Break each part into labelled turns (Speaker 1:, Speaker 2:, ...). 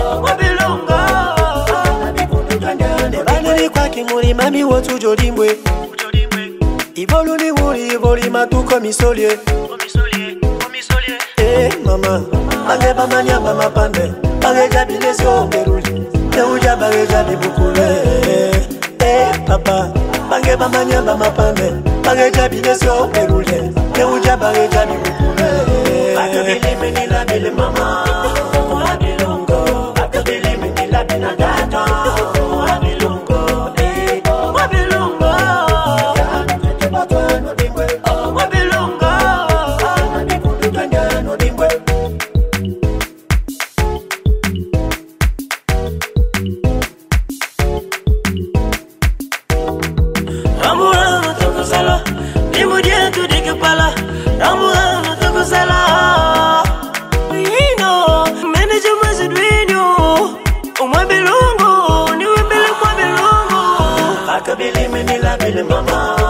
Speaker 1: omobilongo olandeli kwaki mulima miwotu jolimbwe. Iboluni wuli ibolima tuko misolie e eh, mama bange bamanyamba mapande bageja bilesi oberuli teuja bageja bibukule e eh, papa bange bamanyamba mapande bageja bilesi oberule teuja bageja bibukule
Speaker 2: bato bilimeni
Speaker 1: labele mama. Billy,
Speaker 2: me, me, la, Billy,
Speaker 1: mama.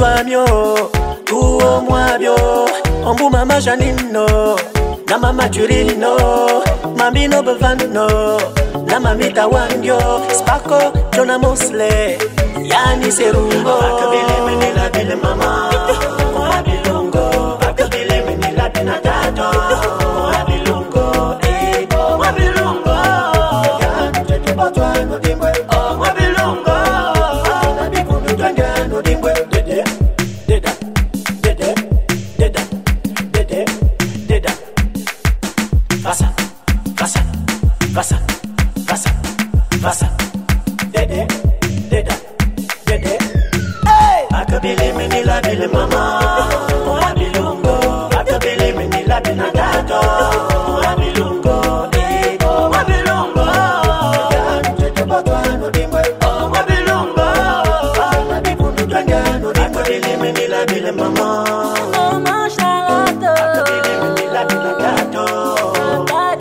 Speaker 1: Musudwamyo tuwo mwabyo. Mama janino na mama jurilino mambino bevano na mamita wandyo spako jona mosle yani serungo believe me, nila bili Oh, mashalato oh my